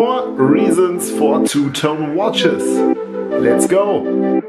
Four reasons for two-tone watches. Let's go!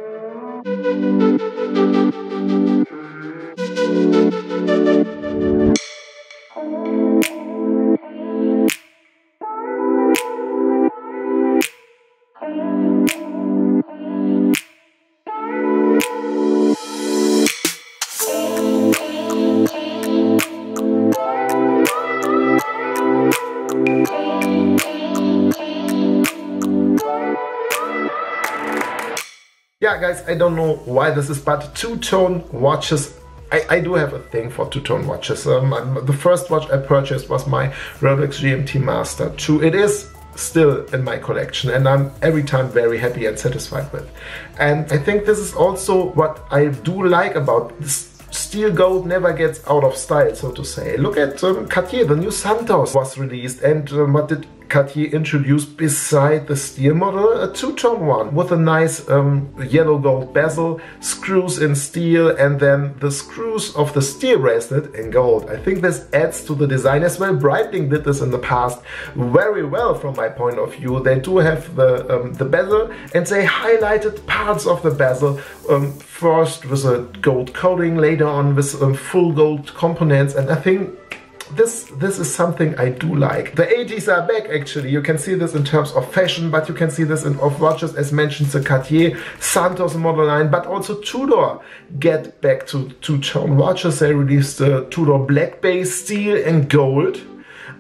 Yeah guys i don't know why this is but two-tone watches I, I, do have a thing for two-tone watches. Um, the first watch I purchased was my Rolex GMT Master 2. It is still in my collection and I'm every time very happy and satisfied with. And I think this is also what I do like about this steel gold never gets out of style, so to say. Look at um, Cartier, the new Santos was released and um, what did Cartier introduced beside the steel model a two-tone one with a nice um, yellow gold bezel, screws in steel and then the screws of the steel bracelet in gold. I think this adds to the design as well. Breitling did this in the past very well from my point of view. They do have the, um, the bezel and they highlighted parts of the bezel um, first with a gold coating, later on with um, full gold components and I think this this is something I do like. The 80s are back actually. You can see this in terms of fashion, but you can see this in of watches as mentioned the Cartier, Santos Model 9, but also Tudor get back to two-tone watches. They released the Tudor Black Bay steel and gold.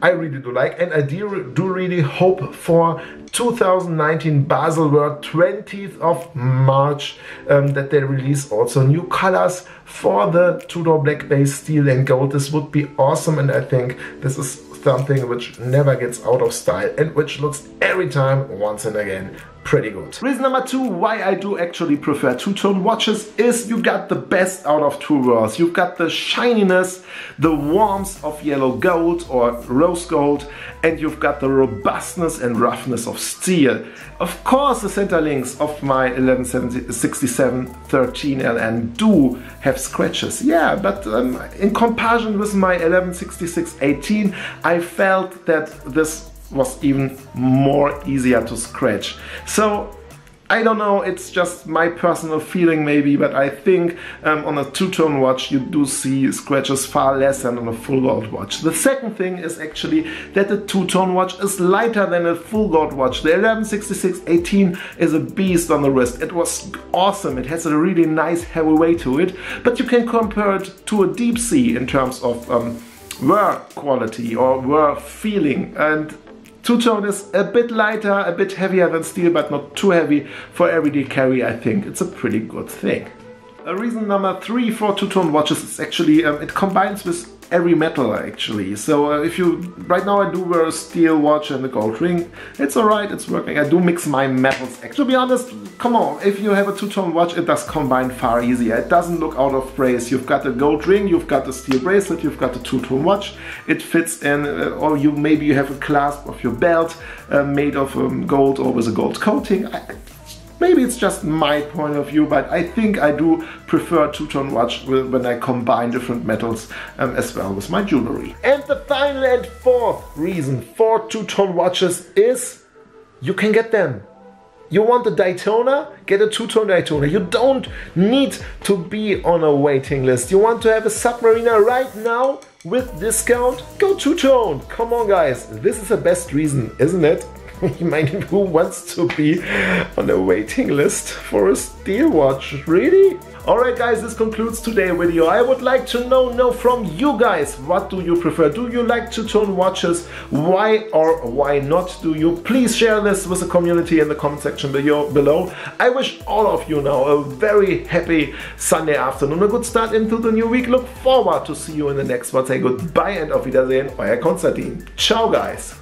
I really do like and I do, do really hope for 2019 Baselworld 20th of March um, that they release also new colors for the Tudor Black Bay steel and gold. This would be awesome and I think this is something which never gets out of style and which looks every time once and again pretty good. Reason number two why I do actually prefer two-tone watches is you got the best out of two worlds. You've got the shininess, the warmth of yellow gold or rose gold and you've got the robustness and roughness of steel. Of course the center links of my 1167 13LN do have scratches, yeah, but um, in comparison with my 1166 18 I felt that this was even more easier to scratch. So I don't know, it's just my personal feeling maybe, but I think um, on a two-tone watch you do see scratches far less than on a full gold watch. The second thing is actually that the two-tone watch is lighter than a full gold watch. The 1166-18 is a beast on the wrist. It was awesome, it has a really nice heavy weight to it, but you can compare it to a deep sea in terms of um, wear quality or wear feeling and Two-tone is a bit lighter, a bit heavier than steel, but not too heavy for everyday carry. I think it's a pretty good thing. A reason number three for two-tone watches is actually um, it combines with every metal actually. So uh, if you, right now I do wear a steel watch and a gold ring. It's alright, it's working. I do mix my metals. Actually, to be honest, come on, if you have a two-tone watch, it does combine far easier. It doesn't look out of place. You've got a gold ring, you've got a steel bracelet, you've got a two-tone watch. It fits in, uh, or you maybe you have a clasp of your belt uh, made of um, gold or with a gold coating. I, Maybe it's just my point of view, but I think I do prefer two-tone watch when I combine different metals um, as well with my jewelry. And the final and fourth reason for two-tone watches is you can get them you want a Daytona? Get a two-tone Daytona. You don't need to be on a waiting list. You want to have a Submariner right now with discount? Go two-tone. Come on guys, this is the best reason, isn't it? you might who wants to be on a waiting list for a steel watch? Really? Alright guys, this concludes today's video. I would like to know, know from you guys, what do you prefer? Do you like two tone watches? Why or why not do you? Please share this with the community in the comment section below. I wish all of you now a very happy Sunday afternoon, a good start into the new week. Look forward to see you in the next one. Say goodbye and auf Wiedersehen, euer Konstantin. Ciao guys.